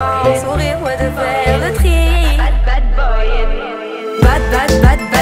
Sourire, moi de faire le tri. Bad, bad boy. Bad, bad, bad, bad.